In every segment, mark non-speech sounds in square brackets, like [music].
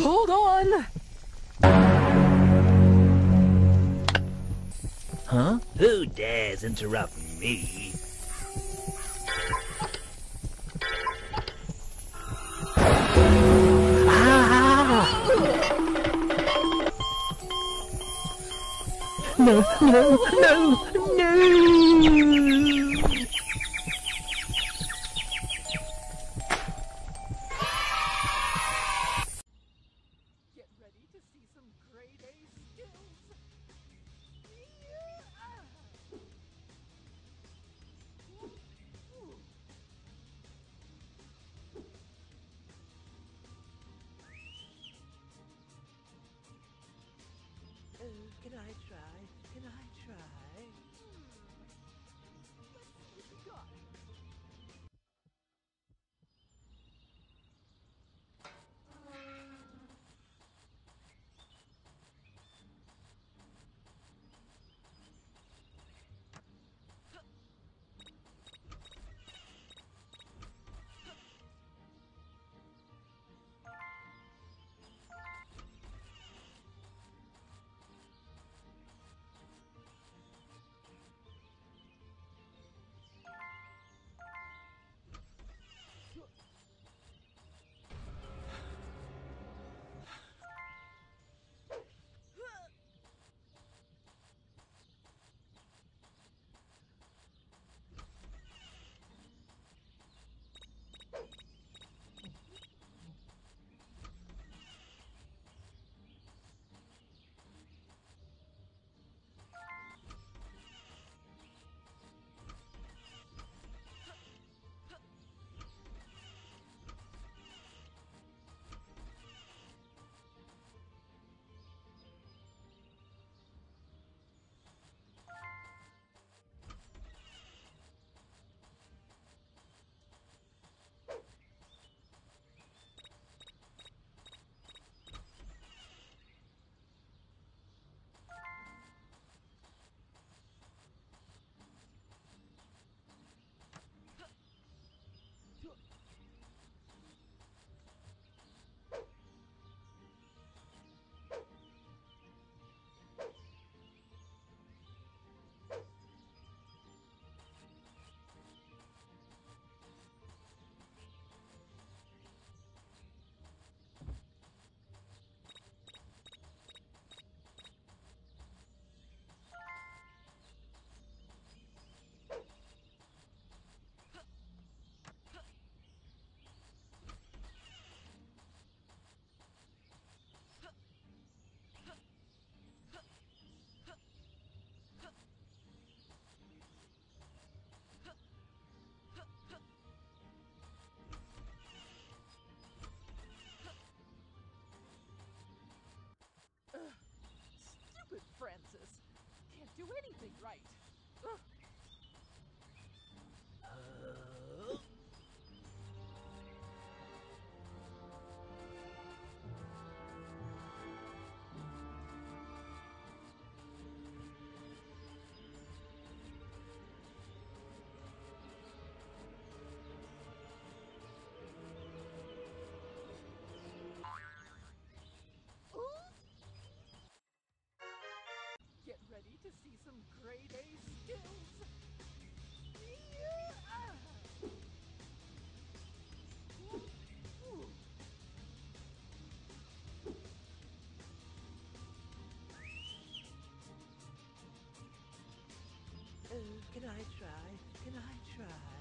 Hold on! Huh? Who dares interrupt me? No, no, no, no! Can I try? Can I try? Anything right! Grade A skills! Oh, can I try? Can I try?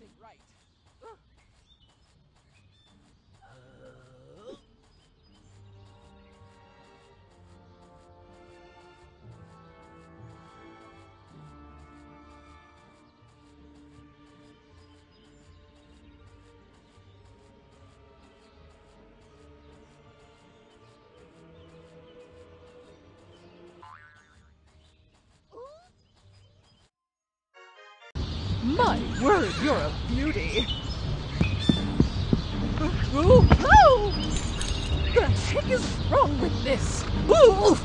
Something right. My word, you're a beauty. Ooh, oh! The heck is wrong with this? Ooh!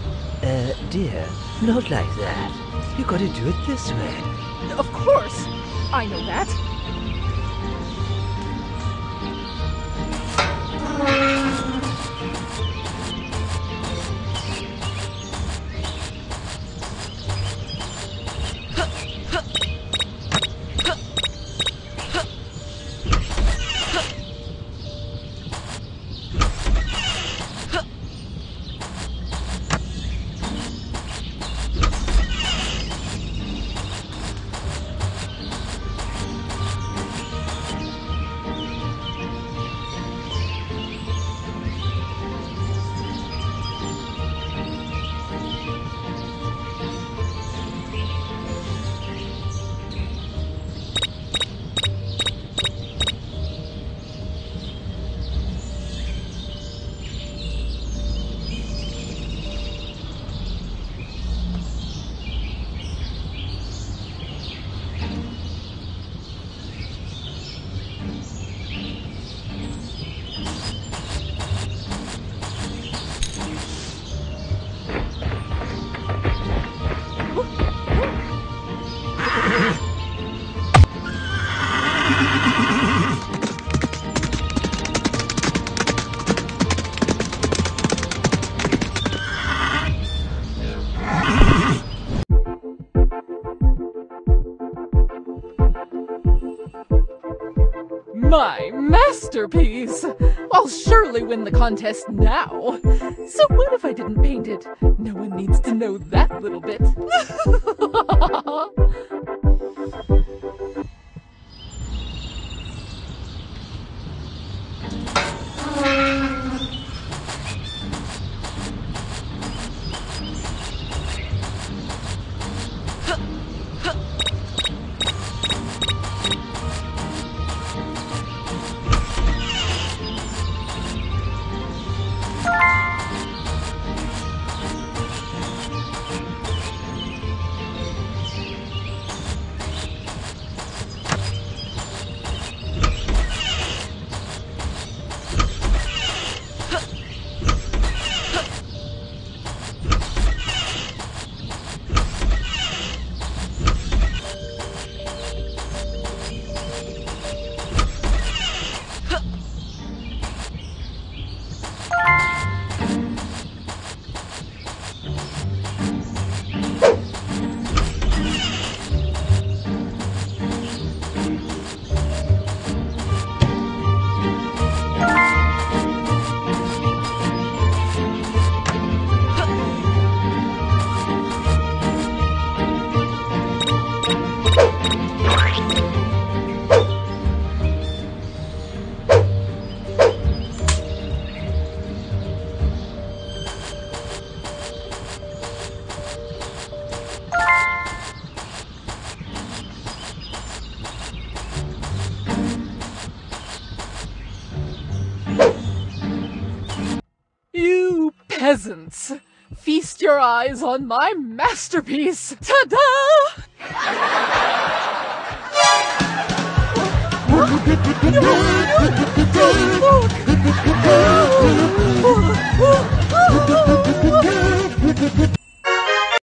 Uh, dear, not like that. You gotta do it this way. Of course, I know that. Masterpiece! I'll surely win the contest now. So what if I didn't paint it? No one needs to know that little bit. [laughs] peasants, feast your eyes on my masterpiece! Ta-da!